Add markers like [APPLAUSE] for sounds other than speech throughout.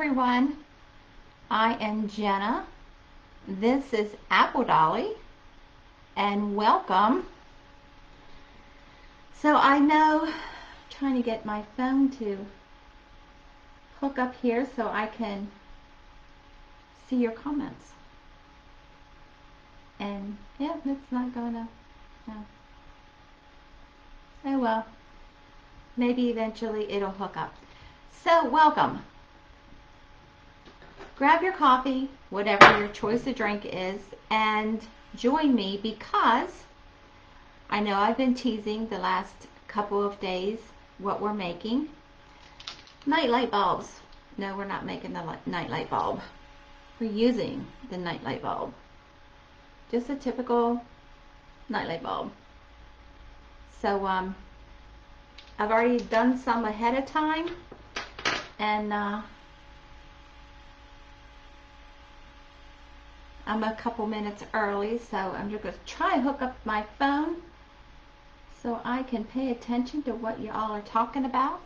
Everyone, I am Jenna. This is Apple Dolly and welcome. So I know trying to get my phone to hook up here so I can see your comments. And yeah, it's not gonna, no. Oh well, maybe eventually it'll hook up. So welcome. Grab your coffee, whatever your choice of drink is, and join me because I know I've been teasing the last couple of days what we're making. Night light bulbs. No, we're not making the night light bulb. We're using the night light bulb. Just a typical night light bulb. So um, I've already done some ahead of time and uh, I'm a couple minutes early so I'm just going to try and hook up my phone so I can pay attention to what you all are talking about.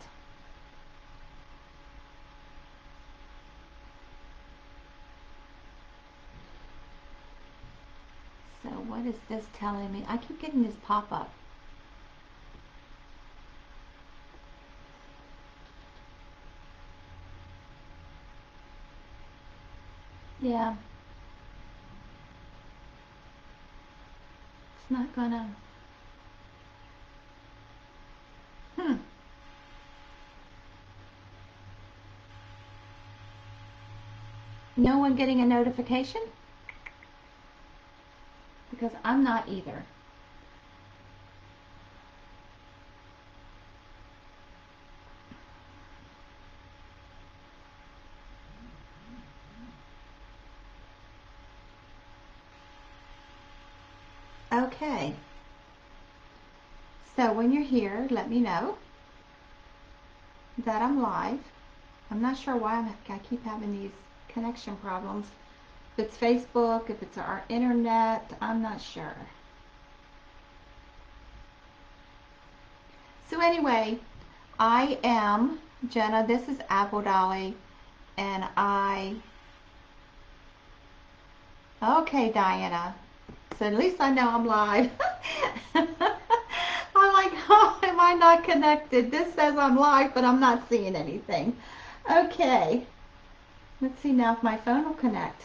So what is this telling me? I keep getting this pop-up. Yeah. Not gonna... Hmm. No one getting a notification? Because I'm not either. Okay. So when you're here, let me know that I'm live. I'm not sure why I'm, I keep having these connection problems. If it's Facebook, if it's our internet, I'm not sure. So anyway, I am Jenna. This is Apple Dolly. And I... Okay, Diana. So at least I know I'm live. [LAUGHS] I'm like, [LAUGHS] oh, am I not connected? This says I'm live, but I'm not seeing anything. Okay. Let's see now if my phone will connect.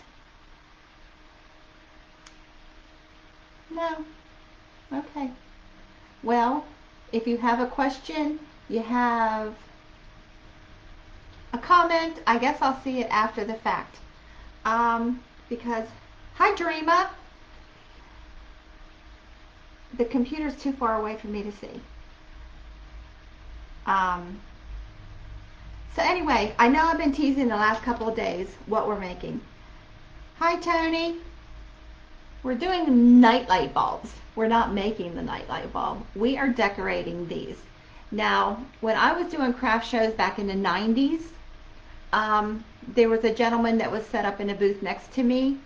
No. Okay. Well, if you have a question, you have a comment, I guess I'll see it after the fact. Um, because, hi Dreama the computer's too far away for me to see. Um, so anyway, I know I've been teasing the last couple of days what we're making. Hi Tony. We're doing nightlight bulbs. We're not making the nightlight bulb. We are decorating these. Now, when I was doing craft shows back in the 90s, um, there was a gentleman that was set up in a booth next to me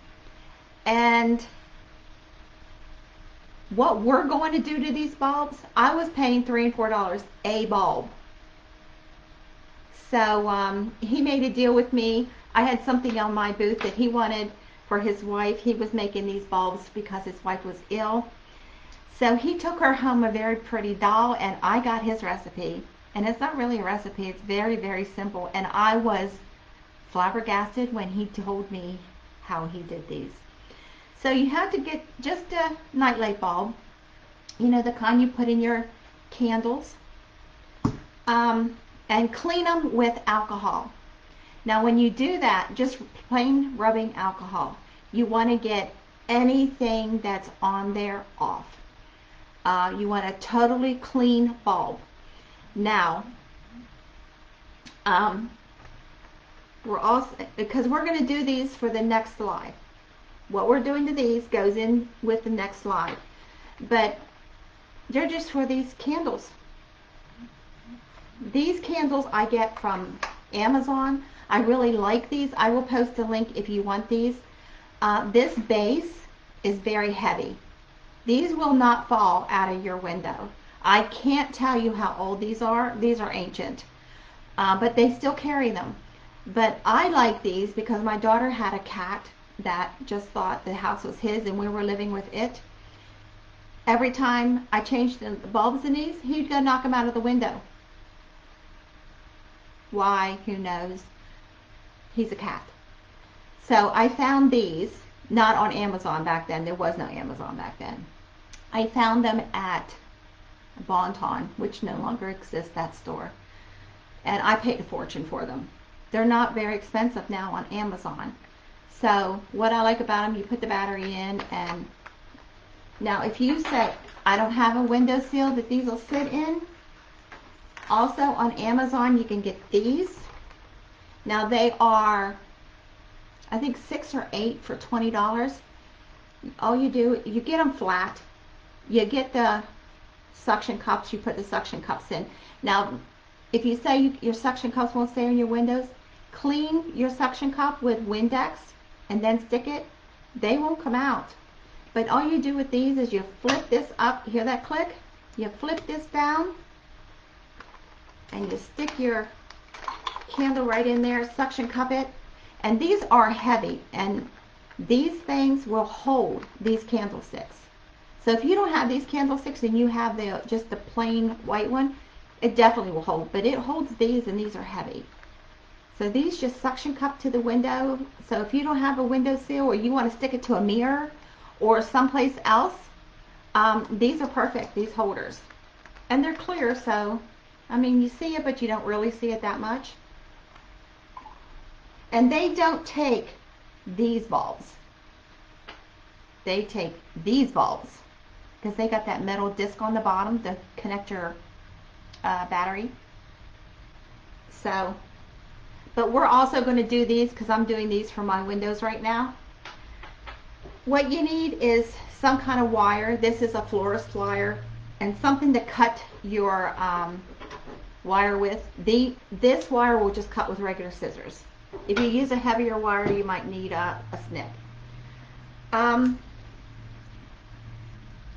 and what we're going to do to these bulbs, I was paying three and four dollars a bulb. So um, he made a deal with me. I had something on my booth that he wanted for his wife. He was making these bulbs because his wife was ill. So he took her home a very pretty doll and I got his recipe. And it's not really a recipe, it's very, very simple. And I was flabbergasted when he told me how he did these. So you have to get just a nightlight bulb, you know, the kind you put in your candles, um, and clean them with alcohol. Now when you do that, just plain rubbing alcohol, you want to get anything that's on there off. Uh, you want a totally clean bulb. Now, um, we're also, because we're going to do these for the next live what we're doing to these goes in with the next slide. But they're just for these candles. These candles I get from Amazon. I really like these. I will post a link if you want these. Uh, this base is very heavy. These will not fall out of your window. I can't tell you how old these are. These are ancient. Uh, but they still carry them. But I like these because my daughter had a cat that just thought the house was his and we were living with it. Every time I changed the bulbs in these, he'd go knock them out of the window. Why? Who knows? He's a cat. So I found these, not on Amazon back then. There was no Amazon back then. I found them at Bon-Ton, which no longer exists, that store. And I paid a fortune for them. They're not very expensive now on Amazon. So what I like about them, you put the battery in and now if you say, I don't have a window seal that these will sit in, also on Amazon you can get these. Now they are, I think six or eight for $20. All you do, you get them flat. You get the suction cups, you put the suction cups in. Now, if you say you, your suction cups won't stay in your windows, clean your suction cup with Windex and then stick it. They won't come out. But all you do with these is you flip this up. Hear that click? You flip this down and you stick your candle right in there, suction cup it. And these are heavy and these things will hold these candlesticks. So if you don't have these candlesticks and you have the just the plain white one, it definitely will hold. But it holds these and these are heavy. So these just suction cup to the window. So if you don't have a window seal or you want to stick it to a mirror or someplace else, um, these are perfect, these holders. And they're clear, so, I mean, you see it, but you don't really see it that much. And they don't take these bulbs. They take these bulbs because they got that metal disc on the bottom to connect your uh, battery. So but we're also going to do these because I'm doing these for my windows right now. What you need is some kind of wire. This is a florist wire and something to cut your um, wire with. The, this wire will just cut with regular scissors. If you use a heavier wire, you might need a, a snip. Um,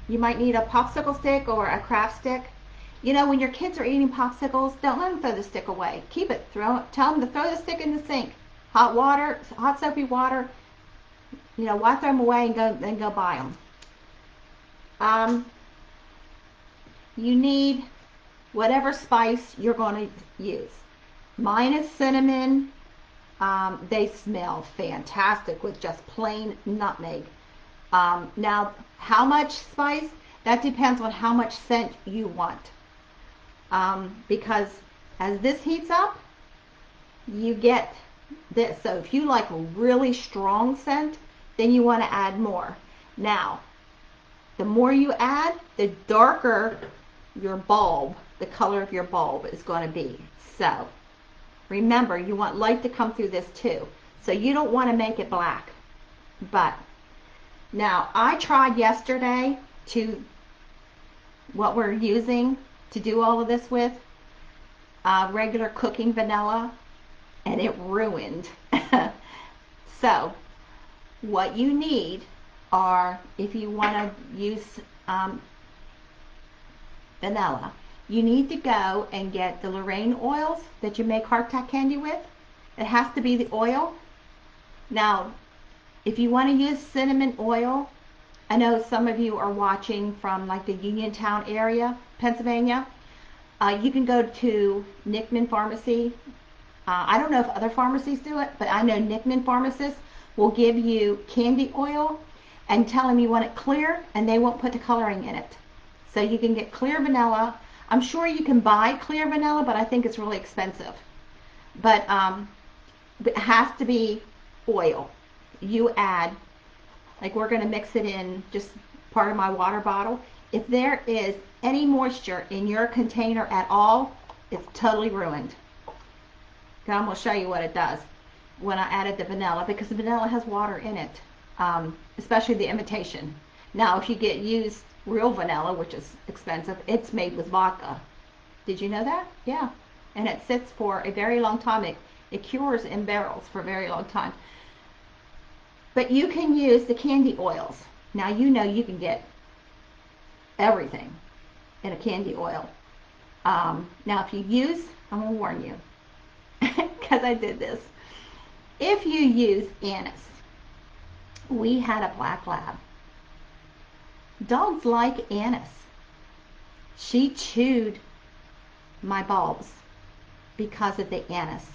you might need a popsicle stick or a craft stick. You know, when your kids are eating popsicles, don't let them throw the stick away. Keep it. Throw. Tell them to throw the stick in the sink. Hot water, hot soapy water. You know, why throw them away and go then go buy them? Um, you need whatever spice you're going to use. Mine is cinnamon. Um, they smell fantastic with just plain nutmeg. Um, now, how much spice? That depends on how much scent you want um, because as this heats up, you get this. So if you like a really strong scent, then you want to add more. Now, the more you add, the darker your bulb, the color of your bulb is going to be. So remember, you want light to come through this too. So you don't want to make it black. But now I tried yesterday to what we're using to do all of this with, uh, regular cooking vanilla, and it ruined. [LAUGHS] so, what you need are, if you want to use um, vanilla, you need to go and get the LorAnn oils that you make hardtack candy with. It has to be the oil. Now, if you want to use cinnamon oil, I know some of you are watching from like the Uniontown area, Pennsylvania. Uh, you can go to Nickman Pharmacy. Uh, I don't know if other pharmacies do it, but I know Nickman pharmacists will give you candy oil and tell them you want it clear and they won't put the coloring in it. So you can get clear vanilla. I'm sure you can buy clear vanilla, but I think it's really expensive. But um, it has to be oil. You add like we're going to mix it in just part of my water bottle. If there is any moisture in your container at all, it's totally ruined. Okay, I'm going to show you what it does when I added the vanilla because the vanilla has water in it, um, especially the imitation. Now, if you get used real vanilla, which is expensive, it's made with vodka. Did you know that? Yeah. And it sits for a very long time. It, it cures in barrels for a very long time. But you can use the candy oils. Now you know you can get everything in a candy oil. Um, now if you use, I'm going to warn you, [LAUGHS] because I did this. if you use anise, we had a black lab. Dogs like anise. She chewed my bulbs because of the anise.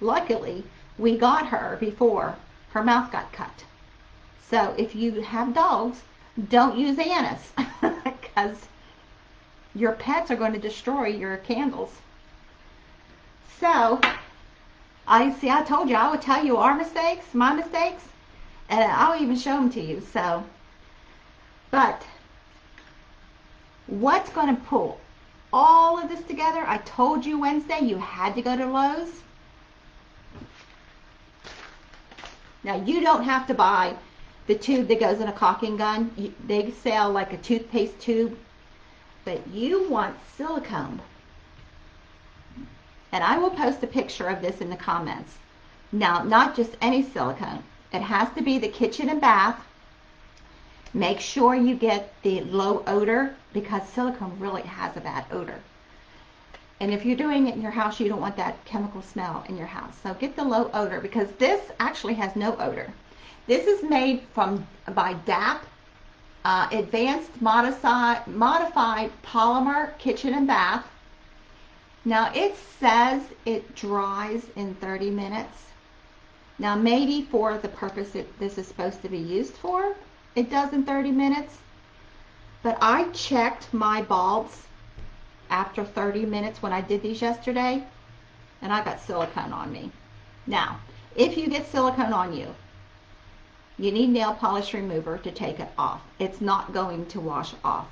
Luckily, we got her before her mouth got cut. So if you have dogs, don't use anise because [LAUGHS] your pets are going to destroy your candles. So, I see, I told you I would tell you our mistakes, my mistakes, and I'll even show them to you. So, but what's going to pull all of this together? I told you Wednesday you had to go to Lowe's. Now, you don't have to buy the tube that goes in a caulking gun. They sell like a toothpaste tube, but you want silicone. And I will post a picture of this in the comments. Now, not just any silicone. It has to be the kitchen and bath. Make sure you get the low odor because silicone really has a bad odor. And if you're doing it in your house, you don't want that chemical smell in your house. So get the low odor because this actually has no odor. This is made from by DAP, uh, Advanced Modified, Modified Polymer Kitchen and Bath. Now it says it dries in 30 minutes. Now maybe for the purpose that this is supposed to be used for, it does in 30 minutes. But I checked my bulbs after 30 minutes when I did these yesterday, and I got silicone on me. Now, if you get silicone on you, you need nail polish remover to take it off. It's not going to wash off.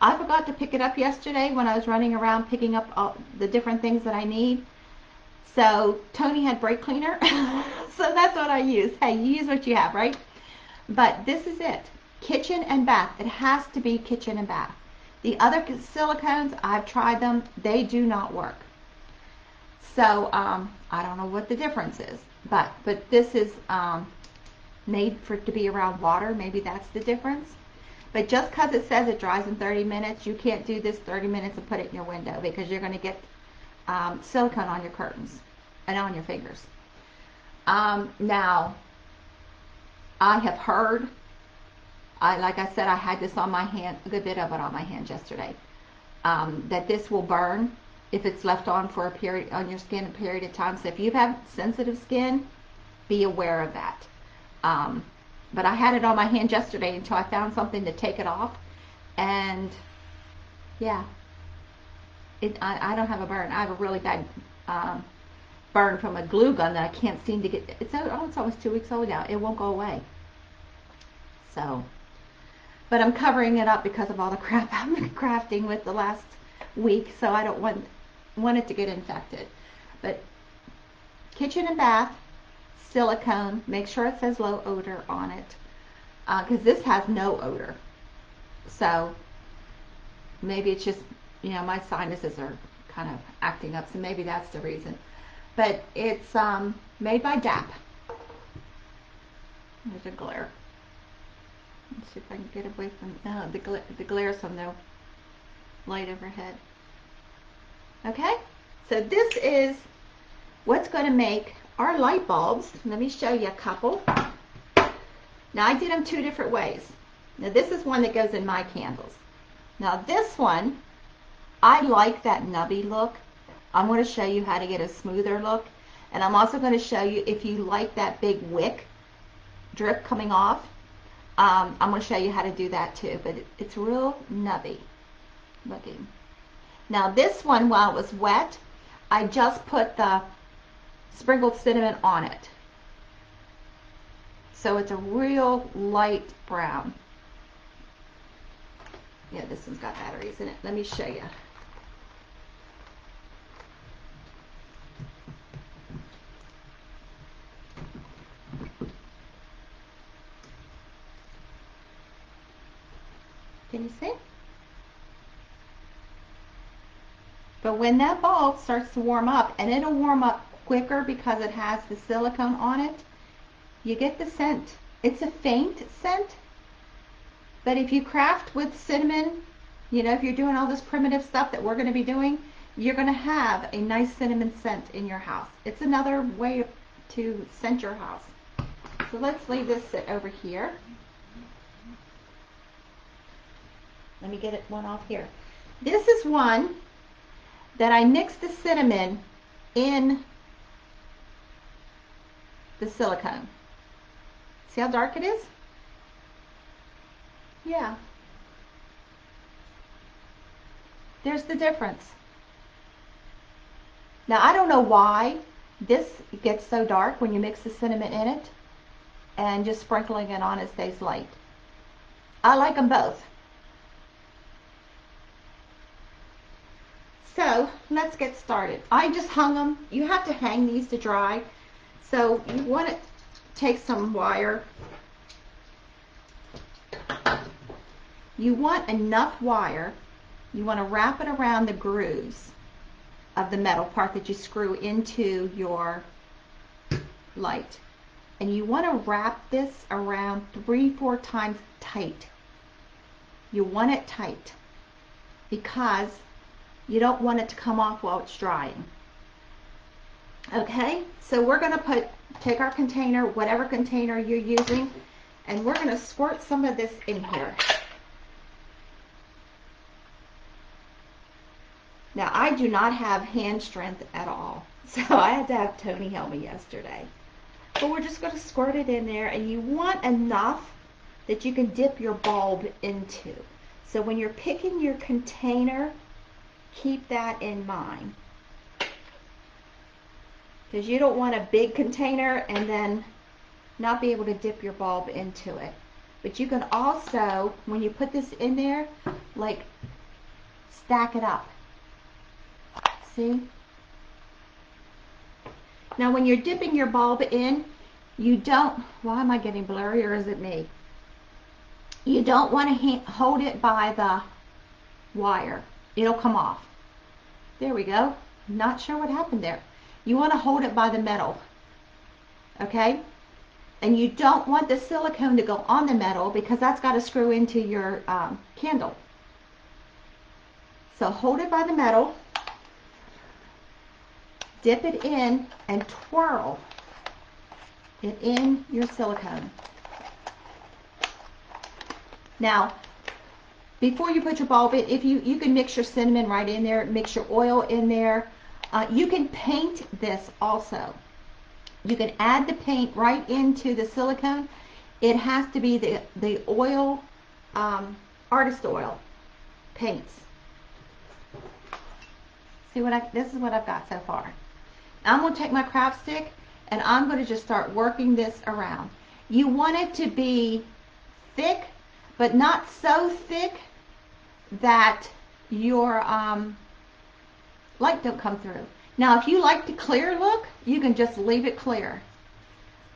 I forgot to pick it up yesterday when I was running around picking up all the different things that I need. So Tony had brake cleaner, [LAUGHS] so that's what I use. Hey, you use what you have, right? But this is it. Kitchen and bath. It has to be kitchen and bath. The other silicones, I've tried them. They do not work. So um, I don't know what the difference is. But, but this is um, made for to be around water. Maybe that's the difference. But just because it says it dries in 30 minutes, you can't do this 30 minutes and put it in your window because you're going to get um, silicone on your curtains and on your fingers. Um, now, I have heard, I, like I said, I had this on my hand, a good bit of it on my hand yesterday, um, that this will burn if it's left on for a period on your skin a period of time. So if you have sensitive skin, be aware of that. Um, but I had it on my hand yesterday until I found something to take it off. And yeah, it, I, I don't have a burn. I have a really bad um, burn from a glue gun that I can't seem to get. It's, oh, it's almost two weeks old now. It won't go away. So, but I'm covering it up because of all the [LAUGHS] crap I've been crafting with the last week. So I don't want, want it to get infected. But kitchen and bath, silicone. Make sure it says low odor on it because uh, this has no odor. So maybe it's just, you know, my sinuses are kind of acting up, so maybe that's the reason. But it's um, made by DAP. There's a glare. Let's see if I can get away from no, the, gla the glare's from the light overhead. Okay, so this is what's going to make our light bulbs, let me show you a couple. Now I did them two different ways. Now this is one that goes in my candles. Now this one, I like that nubby look. I'm going to show you how to get a smoother look. And I'm also going to show you if you like that big wick drip coming off. Um, I'm going to show you how to do that too. But it, it's real nubby looking. Now this one, while it was wet, I just put the sprinkled cinnamon on it. So it's a real light brown. Yeah, this one's got batteries in it. Let me show you. Can you see? But when that bulb starts to warm up, and it'll warm up quicker because it has the silicone on it, you get the scent. It's a faint scent, but if you craft with cinnamon, you know, if you're doing all this primitive stuff that we're going to be doing, you're going to have a nice cinnamon scent in your house. It's another way to scent your house. So let's leave this sit over here. Let me get it one off here. This is one that I mixed the cinnamon in the silicone. See how dark it is? Yeah. There's the difference. Now I don't know why this gets so dark when you mix the cinnamon in it and just sprinkling it on it stays light. I like them both. So let's get started. I just hung them. You have to hang these to dry. So you want to take some wire. You want enough wire. You want to wrap it around the grooves of the metal part that you screw into your light. And you want to wrap this around three, four times tight. You want it tight because you don't want it to come off while it's drying. Okay, so we're going to put, take our container, whatever container you're using, and we're going to squirt some of this in here. Now, I do not have hand strength at all, [LAUGHS] so I had to have Tony help me yesterday. But we're just going to squirt it in there, and you want enough that you can dip your bulb into. So when you're picking your container, keep that in mind. Because you don't want a big container and then not be able to dip your bulb into it. But you can also, when you put this in there, like stack it up. See? Now when you're dipping your bulb in, you don't, why am I getting blurry or is it me? You don't want to hold it by the wire it'll come off. There we go. Not sure what happened there. You want to hold it by the metal. Okay? And you don't want the silicone to go on the metal because that's got to screw into your um, candle. So hold it by the metal, dip it in, and twirl it in your silicone. Now, before you put your bulb in, if you, you can mix your cinnamon right in there, mix your oil in there. Uh, you can paint this also. You can add the paint right into the silicone. It has to be the, the oil, um, artist oil paints. See what I, this is what I've got so far. I'm going to take my craft stick and I'm going to just start working this around. You want it to be thick, but not so thick that your um, light don't come through. Now, if you like the clear look, you can just leave it clear.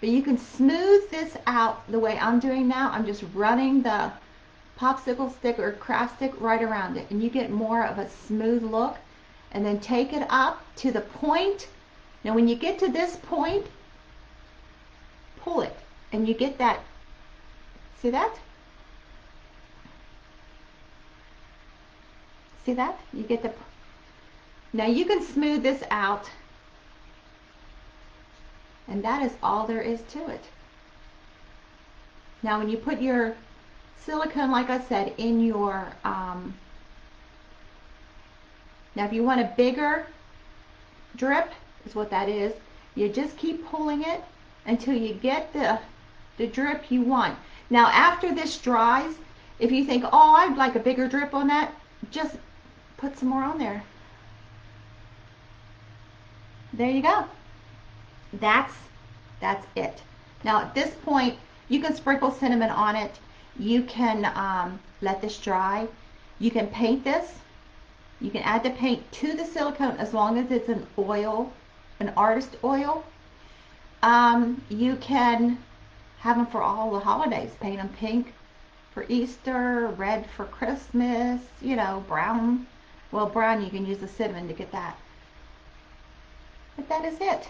But you can smooth this out the way I'm doing now. I'm just running the popsicle stick or craft stick right around it. And you get more of a smooth look. And then take it up to the point. Now, when you get to this point, pull it. And you get that, see that? See that? You get the, now you can smooth this out and that is all there is to it. Now when you put your silicone, like I said, in your, um, now if you want a bigger drip, is what that is, you just keep pulling it until you get the, the drip you want. Now after this dries, if you think, oh, I'd like a bigger drip on that, just put some more on there. There you go. That's, that's it. Now at this point, you can sprinkle cinnamon on it. You can um, let this dry. You can paint this. You can add the paint to the silicone as long as it's an oil, an artist oil. Um, you can have them for all the holidays. Paint them pink for Easter, red for Christmas, you know, brown well, brown, you can use the cinnamon to get that. But that is it.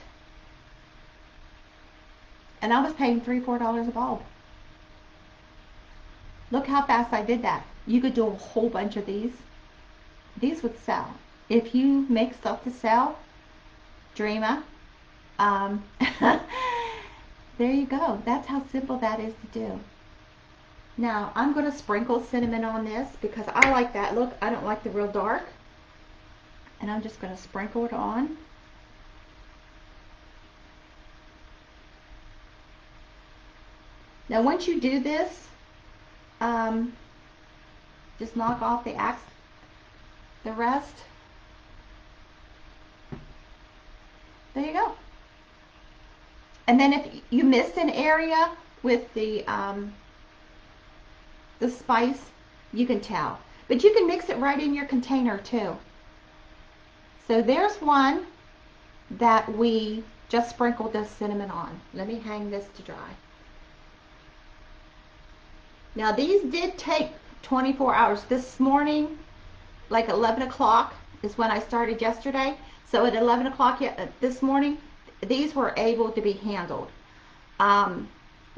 And I was paying three, four dollars a bulb. Look how fast I did that. You could do a whole bunch of these. These would sell. If you make stuff to sell, Dreama, um, [LAUGHS] there you go. That's how simple that is to do. Now, I'm going to sprinkle cinnamon on this because I like that look. I don't like the real dark. And I'm just going to sprinkle it on. Now, once you do this, um, just knock off the axe, the rest. There you go. And then if you missed an area with the um, the spice, you can tell. But you can mix it right in your container too. So there's one that we just sprinkled the cinnamon on. Let me hang this to dry. Now these did take 24 hours. This morning, like 11 o'clock is when I started yesterday. So at 11 o'clock this morning, these were able to be handled. Um,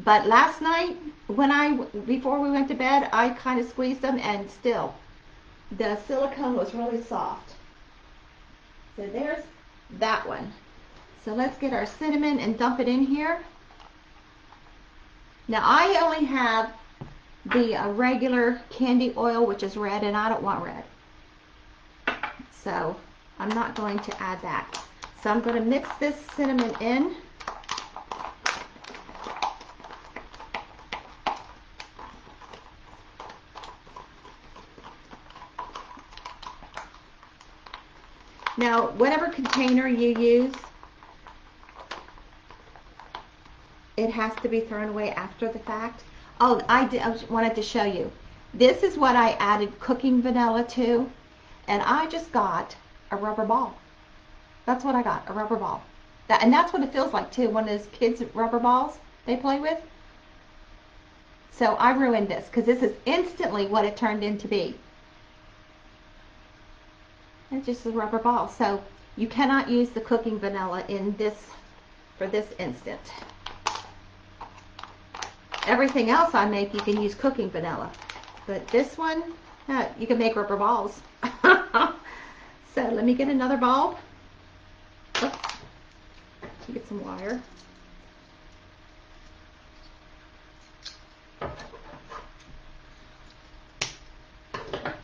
but last night, when I, before we went to bed, I kind of squeezed them and still, the silicone was really soft. So there's that one. So let's get our cinnamon and dump it in here. Now I only have the uh, regular candy oil, which is red, and I don't want red. So I'm not going to add that. So I'm going to mix this cinnamon in. Now, whatever container you use, it has to be thrown away after the fact. Oh, I, did, I wanted to show you. This is what I added cooking vanilla to, and I just got a rubber ball. That's what I got, a rubber ball. That, and that's what it feels like too, one of those kids' rubber balls they play with. So I ruined this because this is instantly what it turned into be. It's just a rubber ball. So you cannot use the cooking vanilla in this for this instant. Everything else I make, you can use cooking vanilla. But this one, uh, you can make rubber balls. [LAUGHS] so let me get another bulb. Oops. Get some wire.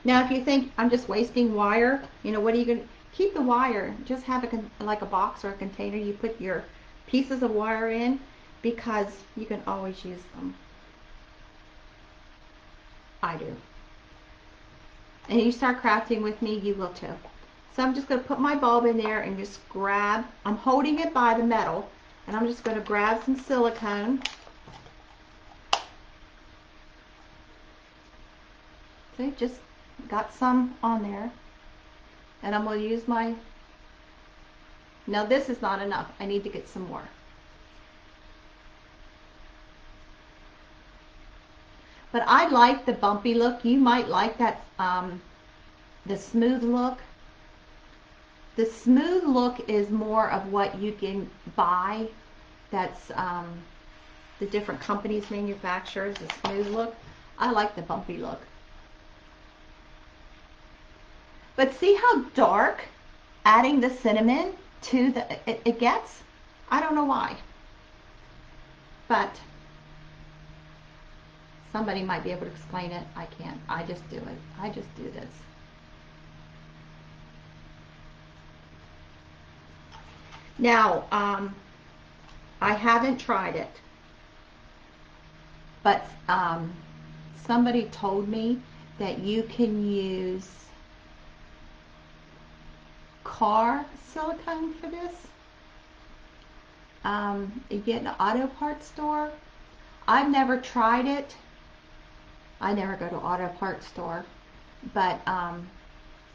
Now, if you think I'm just wasting wire, you know, what are you going to keep the wire? Just have a like a box or a container you put your pieces of wire in because you can always use them. I do. And you start crafting with me, you will too. So I'm just going to put my bulb in there and just grab, I'm holding it by the metal, and I'm just going to grab some silicone. See, just got some on there. And I'm going to use my, now this is not enough. I need to get some more. But I like the bumpy look. You might like that, um, the smooth look. The smooth look is more of what you can buy. That's um, the different companies manufacturers, the smooth look. I like the bumpy look. But see how dark adding the cinnamon to the it, it gets? I don't know why. But somebody might be able to explain it. I can't. I just do it. I just do this. Now, um, I haven't tried it, but um, somebody told me that you can use car silicone for this. Um, you get an auto parts store. I've never tried it. I never go to auto parts store. But um,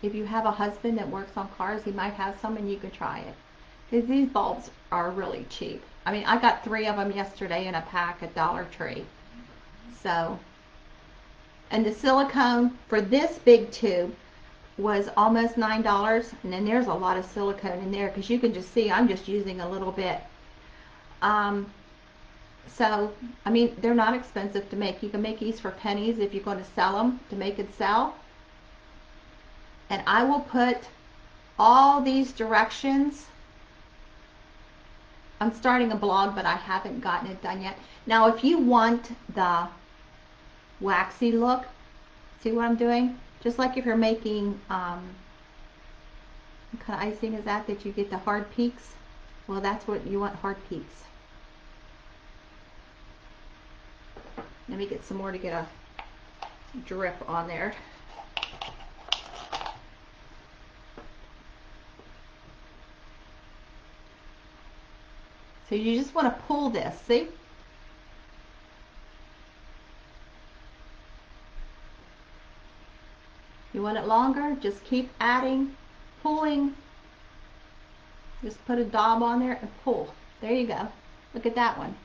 if you have a husband that works on cars, he might have some and you could try it. Because these bulbs are really cheap. I mean, I got three of them yesterday in a pack at Dollar Tree. So, and the silicone for this big tube was almost $9 and then there's a lot of silicone in there because you can just see I'm just using a little bit um, so I mean they're not expensive to make you can make these for pennies if you're going to sell them to make it sell and I will put all these directions I'm starting a blog, but I haven't gotten it done yet. Now, if you want the waxy look, see what I'm doing? Just like if you're making, um, what kind of icing is that that you get the hard peaks? Well, that's what you want, hard peaks. Let me get some more to get a drip on there. So you just want to pull this, see? You want it longer? Just keep adding, pulling. Just put a daub on there and pull. There you go. Look at that one.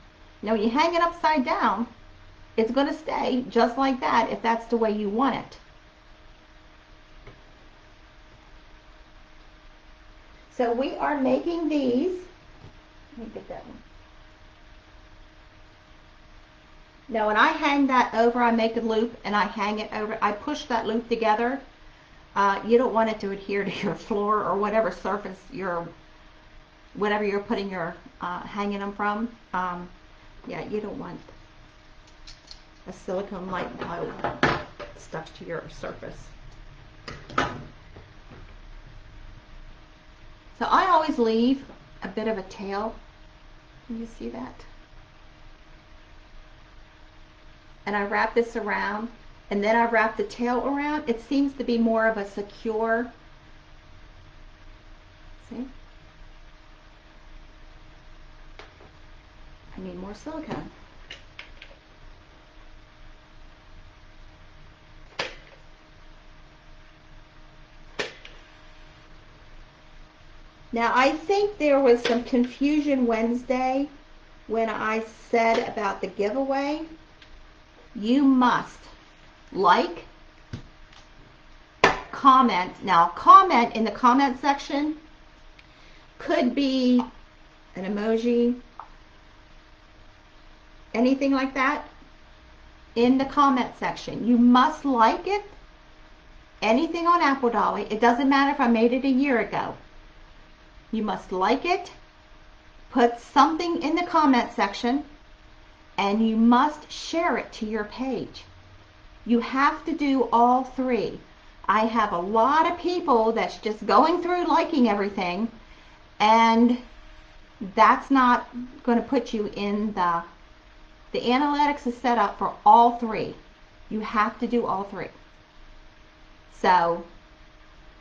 Now when you hang it upside down, it's going to stay just like that if that's the way you want it. So we are making these. Let me get that one. Now when I hang that over, I make a loop and I hang it over. I push that loop together. Uh, you don't want it to adhere to your floor or whatever surface you're, whatever you're putting your, uh, hanging them from. Um, yeah, you don't want a silicone light bulb stuck to your surface. So I always leave a bit of a tail. Can you see that? And I wrap this around and then I wrap the tail around. It seems to be more of a secure, see? I need more silicone. Now, I think there was some confusion Wednesday when I said about the giveaway. You must like, comment. Now, comment in the comment section could be an emoji, anything like that in the comment section. You must like it. Anything on Apple Dolly. It doesn't matter if I made it a year ago. You must like it, put something in the comment section, and you must share it to your page. You have to do all three. I have a lot of people that's just going through liking everything, and that's not going to put you in the, the analytics is set up for all three. You have to do all three. So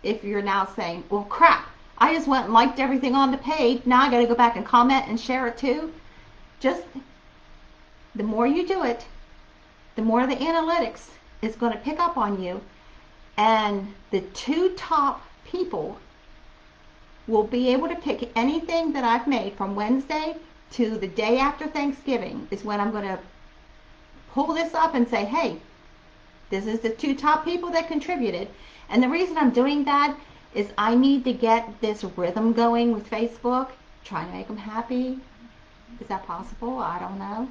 if you're now saying, well, crap, I just went and liked everything on the page. Now I got to go back and comment and share it too. Just the more you do it, the more the analytics is going to pick up on you. And the two top people will be able to pick anything that I've made from Wednesday to the day after Thanksgiving is when I'm going to pull this up and say, hey, this is the two top people that contributed. And the reason I'm doing that is I need to get this rhythm going with Facebook, trying to make them happy. Is that possible? I don't know.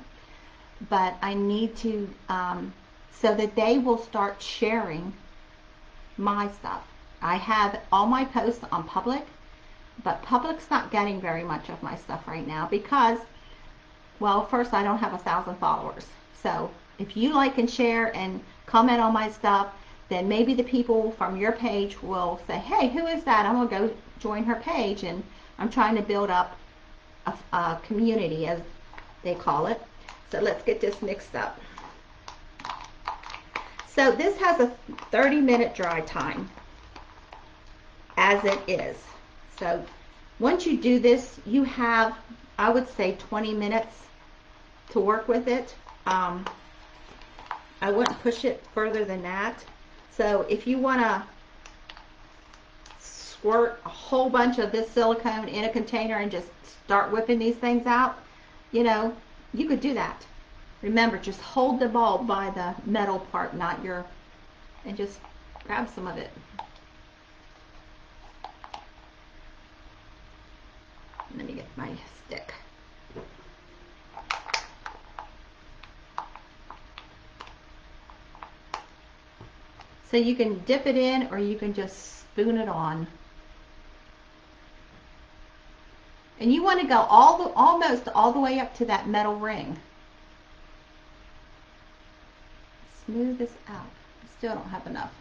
But I need to, um, so that they will start sharing my stuff. I have all my posts on public, but public's not getting very much of my stuff right now because, well, first I don't have a thousand followers. So if you like and share and comment on my stuff, then maybe the people from your page will say, hey, who is that? I'm going to go join her page. And I'm trying to build up a, a community, as they call it. So let's get this mixed up. So this has a 30 minute dry time as it is. So once you do this, you have, I would say 20 minutes to work with it. Um, I wouldn't push it further than that. So if you want to squirt a whole bunch of this silicone in a container and just start whipping these things out, you know, you could do that. Remember, just hold the bulb by the metal part, not your, and just grab some of it. Let me get my stick. So you can dip it in or you can just spoon it on. And you want to go all the, almost all the way up to that metal ring. Smooth this out. I Still don't have enough.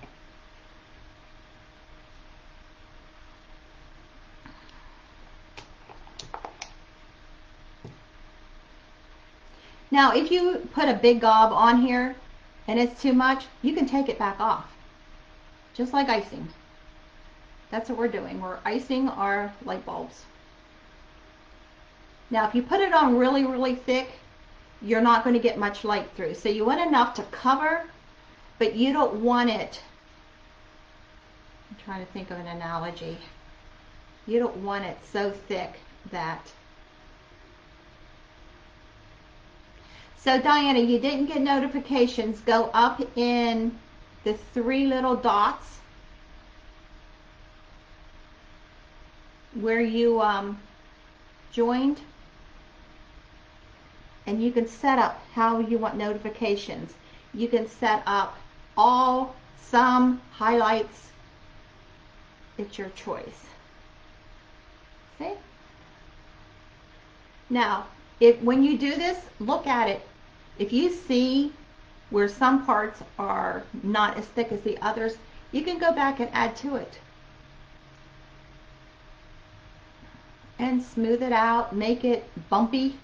Now, if you put a big gob on here and it's too much, you can take it back off. Just like icing. That's what we're doing. We're icing our light bulbs. Now, if you put it on really, really thick, you're not going to get much light through. So you want enough to cover, but you don't want it. I'm trying to think of an analogy. You don't want it so thick that So Diana, you didn't get notifications. Go up in the three little dots where you um, joined and you can set up how you want notifications. You can set up all, some, highlights. It's your choice. See? Now, if when you do this, look at it if you see where some parts are not as thick as the others, you can go back and add to it. And smooth it out, make it bumpy.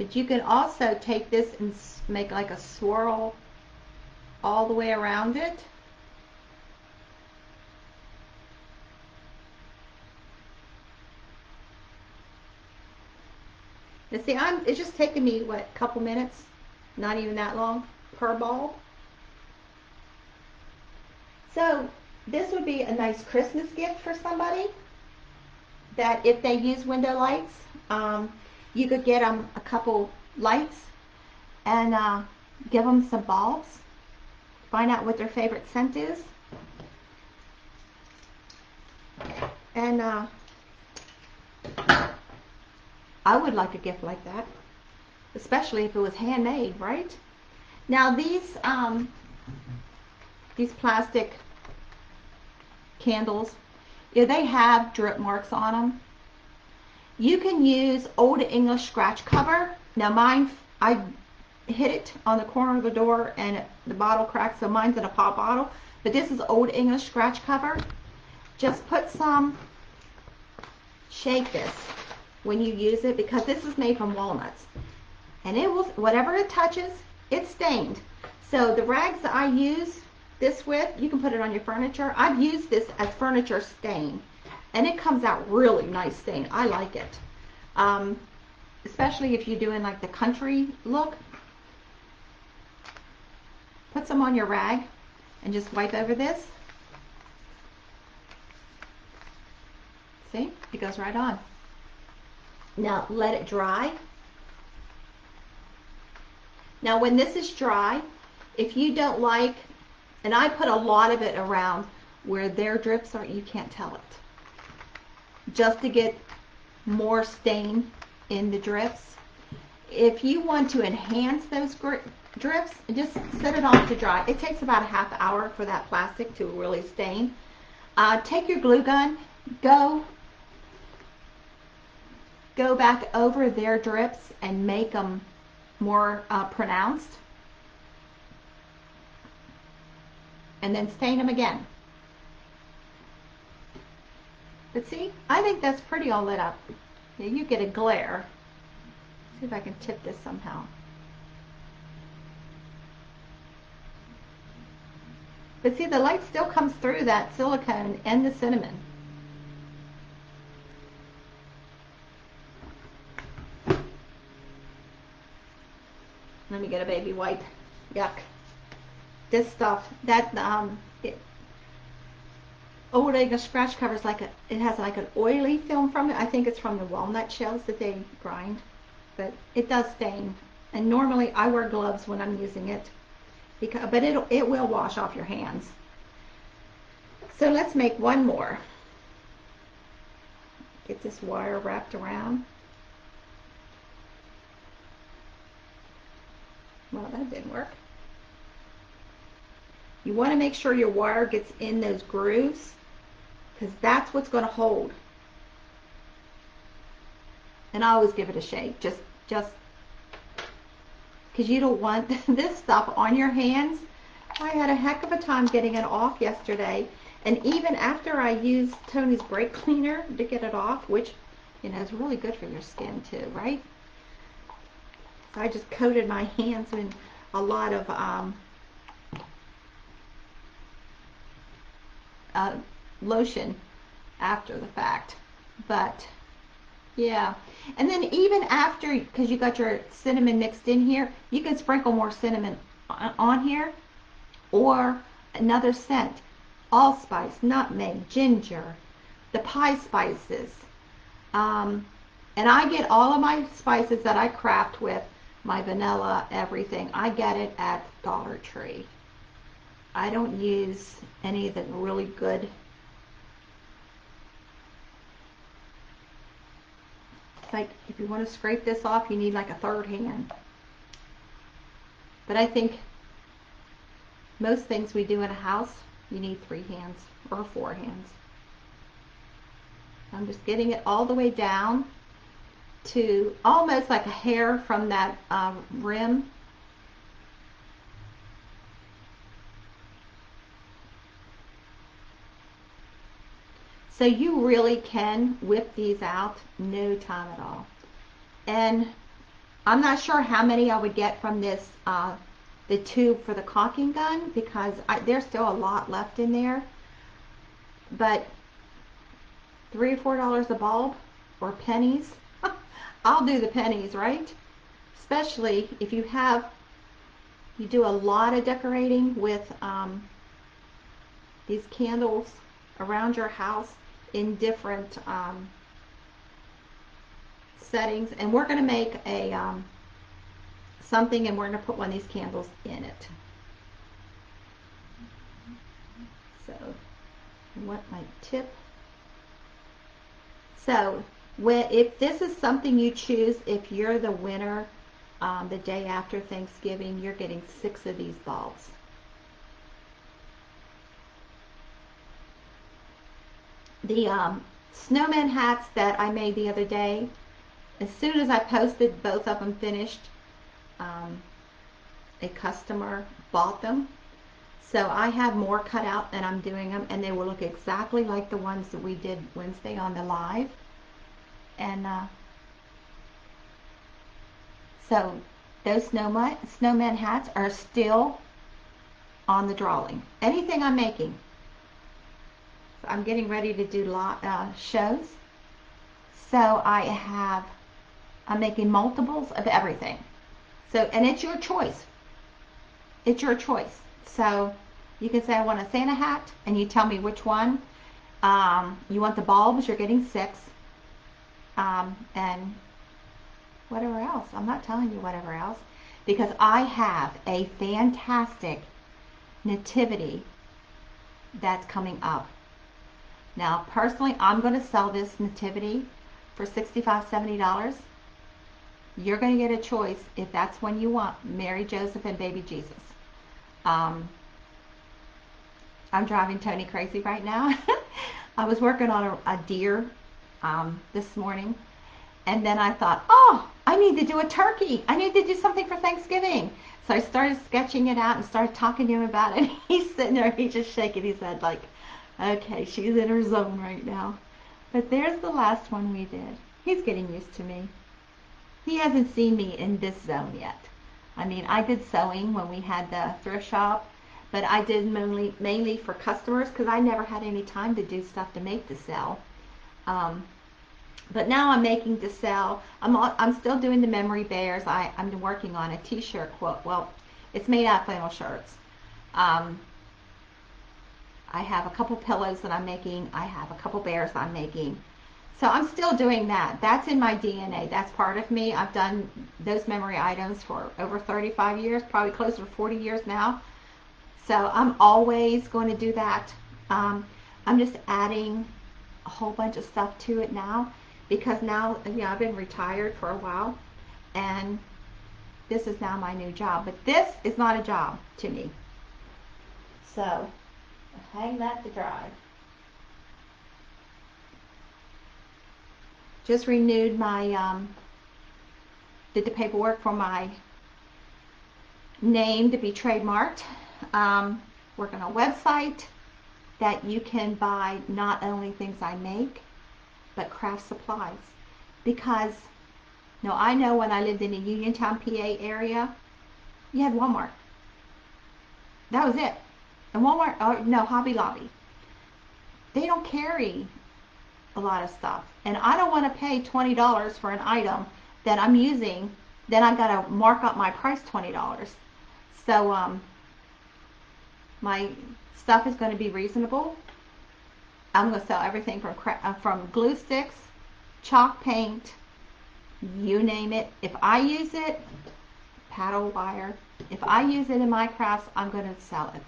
But you can also take this and make like a swirl all the way around it. And see, I'm, it's just taking me, what, a couple minutes? Not even that long per ball. So this would be a nice Christmas gift for somebody that if they use window lights, um, you could get them a couple lights and uh, give them some bulbs. Find out what their favorite scent is. And uh, I would like a gift like that, especially if it was handmade, right? Now these um, these plastic candles, yeah, they have drip marks on them. You can use Old English scratch cover. Now mine, I hit it on the corner of the door and the bottle cracked, so mine's in a pop bottle. But this is Old English scratch cover. Just put some, shake this when you use it because this is made from walnuts. And it will, whatever it touches, it's stained. So the rags that I use this with, you can put it on your furniture. I've used this as furniture stain. And it comes out really nice stain. I like it. Um, especially if you're doing like the country look. Put some on your rag and just wipe over this. See? It goes right on. Now let it dry. Now when this is dry, if you don't like, and I put a lot of it around where their drips are, you can't tell it. Just to get more stain in the drips. If you want to enhance those drips, just set it off to dry. It takes about a half hour for that plastic to really stain. Uh, take your glue gun, go go back over their drips and make them more uh, pronounced. And then stain them again. But see, I think that's pretty all lit up. Yeah, you get a glare. See if I can tip this somehow. But see, the light still comes through that silicone and the cinnamon. Let me get a baby wipe. Yuck. This stuff, that, um, it, Old English scratch covers like a, it has like an oily film from it. I think it's from the walnut shells that they grind, but it does stain. And normally I wear gloves when I'm using it, because, but it it will wash off your hands. So let's make one more. Get this wire wrapped around. Well, that didn't work. You want to make sure your wire gets in those grooves because that's what's going to hold. And I always give it a shake, just just because you don't want [LAUGHS] this stuff on your hands. I had a heck of a time getting it off yesterday. And even after I used Tony's brake cleaner to get it off, which, you know, is really good for your skin too, right? So I just coated my [LAUGHS] hands in a lot of um, uh, lotion after the fact. But yeah, and then even after, because you got your cinnamon mixed in here, you can sprinkle more cinnamon on here or another scent. Allspice, nutmeg, ginger, the pie spices. Um, and I get all of my spices that I craft with, my vanilla, everything. I get it at Dollar Tree. I don't use any of the really good like if you want to scrape this off you need like a third hand. But I think most things we do in a house you need three hands or four hands. I'm just getting it all the way down to almost like a hair from that um, rim So you really can whip these out no time at all. And I'm not sure how many I would get from this, uh, the tube for the caulking gun because I, there's still a lot left in there. But three or four dollars a bulb or pennies, [LAUGHS] I'll do the pennies, right? Especially if you have, you do a lot of decorating with um, these candles around your house in different um, settings and we're going to make a um, something and we're going to put one of these candles in it. So what my tip. So when, if this is something you choose, if you're the winner um, the day after Thanksgiving, you're getting six of these bulbs. The um, snowman hats that I made the other day, as soon as I posted both of them finished, um, a customer bought them. So I have more cut out and I'm doing them and they will look exactly like the ones that we did Wednesday on the live. And uh, so those snowman, snowman hats are still on the drawing. Anything I'm making, I'm getting ready to do lot, uh, shows. So I have, I'm making multiples of everything. So, and it's your choice. It's your choice. So you can say, I want a Santa hat, and you tell me which one. Um, you want the bulbs, you're getting six. Um, and whatever else. I'm not telling you whatever else. Because I have a fantastic nativity that's coming up. Now, personally, I'm going to sell this nativity for $65, $70. You're going to get a choice if that's when you want Mary, Joseph, and baby Jesus. Um, I'm driving Tony crazy right now. [LAUGHS] I was working on a, a deer um, this morning, and then I thought, oh, I need to do a turkey. I need to do something for Thanksgiving. So I started sketching it out and started talking to him about it. [LAUGHS] He's sitting there, he's just shaking his head like, Okay, she's in her zone right now. But there's the last one we did. He's getting used to me. He hasn't seen me in this zone yet. I mean, I did sewing when we had the thrift shop, but I did mainly mainly for customers because I never had any time to do stuff to make to sell. Um, but now I'm making to sell. I'm I'm still doing the memory bears. I I'm working on a T-shirt quilt. Well, it's made out of flannel shirts. Um, I have a couple pillows that I'm making. I have a couple bears I'm making. So I'm still doing that. That's in my DNA. That's part of me. I've done those memory items for over 35 years, probably closer to 40 years now. So I'm always going to do that. Um, I'm just adding a whole bunch of stuff to it now because now, you know, I've been retired for a while and this is now my new job. But this is not a job to me. So, hang that to dry. Just renewed my, um, did the paperwork for my name to be trademarked. Um, working on a website that you can buy not only things I make, but craft supplies. Because, no, I know when I lived in the Uniontown, PA area, you had Walmart. That was it. And Walmart, or no, Hobby Lobby. They don't carry a lot of stuff. And I don't want to pay $20 for an item that I'm using, then I've got to mark up my price $20. So um, my stuff is going to be reasonable. I'm going to sell everything from uh, from glue sticks, chalk paint, you name it. If I use it, paddle wire. If I use it in my crafts, I'm going to sell it.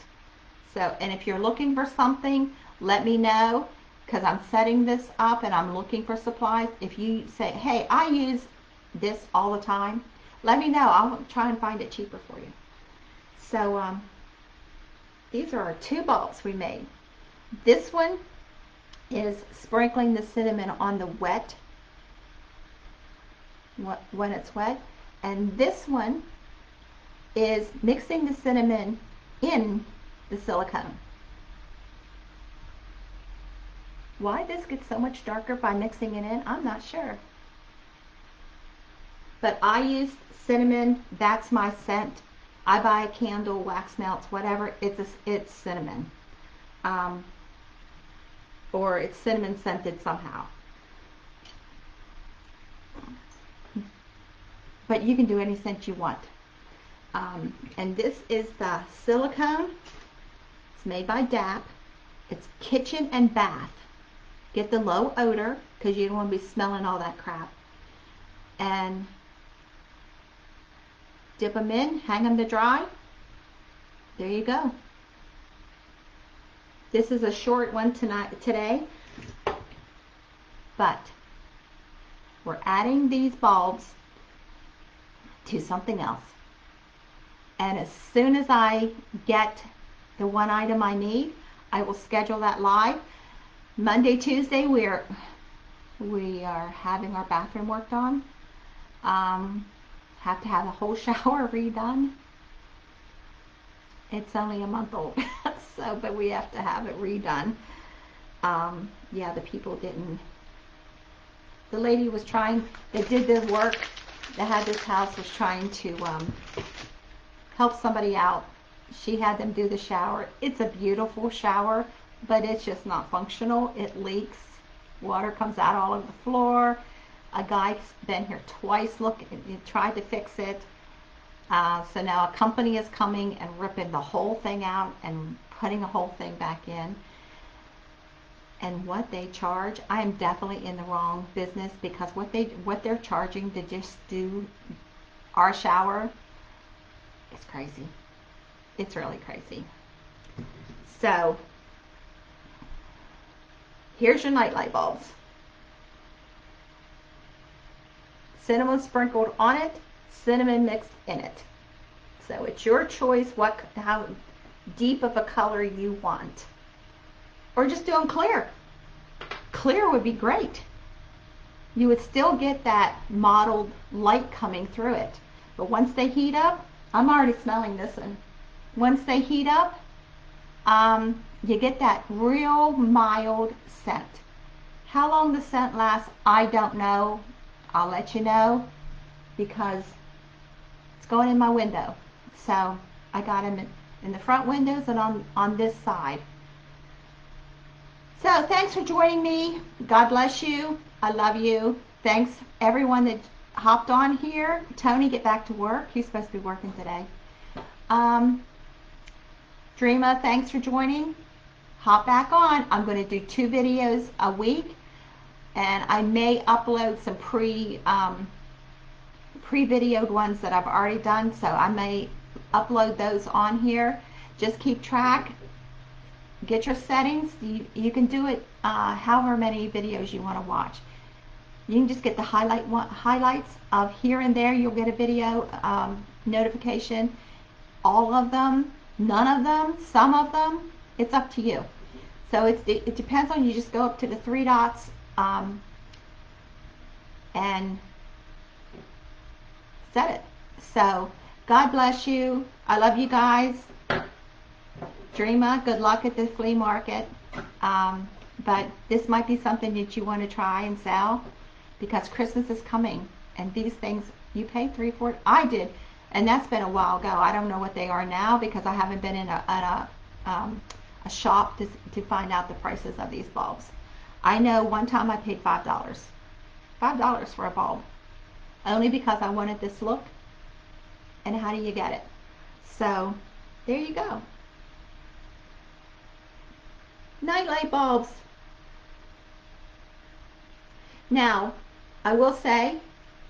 So, and if you're looking for something, let me know because I'm setting this up and I'm looking for supplies. If you say, hey, I use this all the time, let me know. I'll try and find it cheaper for you. So, um, these are our two balls we made. This one is sprinkling the cinnamon on the wet, when it's wet. And this one is mixing the cinnamon in the silicone. Why this gets so much darker by mixing it in, I'm not sure. But I use cinnamon, that's my scent. I buy a candle, wax melts, whatever, it's, a, it's cinnamon. Um, or it's cinnamon scented somehow. But you can do any scent you want. Um, and this is the silicone. It's made by DAP. It's kitchen and bath. Get the low odor because you don't want to be smelling all that crap. And dip them in, hang them to dry. There you go. This is a short one tonight today, but we're adding these bulbs to something else. And as soon as I get the one item I need, I will schedule that live. Monday, Tuesday, we are we are having our bathroom worked on. Um, have to have the whole [LAUGHS] shower redone. It's only a month old, [LAUGHS] so but we have to have it redone. Um, yeah, the people didn't. The lady was trying. They did the work. That had this house was trying to um, help somebody out. She had them do the shower. It's a beautiful shower, but it's just not functional. It leaks. Water comes out all over the floor. A guy's been here twice looking, tried to fix it. Uh, so now a company is coming and ripping the whole thing out and putting the whole thing back in. And what they charge, I am definitely in the wrong business because what they what they're charging to just do our shower is crazy. It's really crazy. So here's your night light bulbs. cinnamon sprinkled on it, cinnamon mixed in it. So it's your choice what how deep of a color you want. Or just do them clear. Clear would be great. You would still get that mottled light coming through it. But once they heat up, I'm already smelling this one. Once they heat up, um, you get that real mild scent. How long the scent lasts, I don't know. I'll let you know because it's going in my window. So I got them in, in the front windows and on, on this side. So thanks for joining me. God bless you. I love you. Thanks everyone that hopped on here. Tony, get back to work. He's supposed to be working today. Um, Dreama, thanks for joining. Hop back on. I'm going to do two videos a week and I may upload some pre um, pre-videoed ones that I've already done so I may upload those on here. Just keep track. Get your settings. You, you can do it uh, however many videos you want to watch. You can just get the highlight one, highlights of here and there. You'll get a video um, notification. All of them none of them, some of them. It's up to you. So it's, it, it depends on you. Just go up to the three dots um, and set it. So God bless you. I love you guys. Dreama, good luck at the flea market. Um, but this might be something that you want to try and sell because Christmas is coming and these things you pay three, four. I did, and that's been a while ago. I don't know what they are now because I haven't been in a, a, um, a shop to, to find out the prices of these bulbs. I know one time I paid five dollars, five dollars for a bulb, only because I wanted this look. And how do you get it? So there you go. Nightlight bulbs. Now, I will say,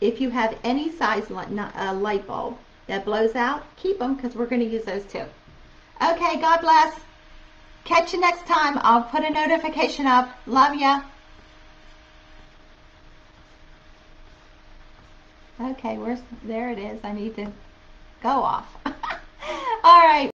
if you have any size uh, light bulb that blows out, keep them because we're going to use those too. Okay, God bless. Catch you next time. I'll put a notification up. Love ya. Okay, where's there it is. I need to go off. [LAUGHS] All right.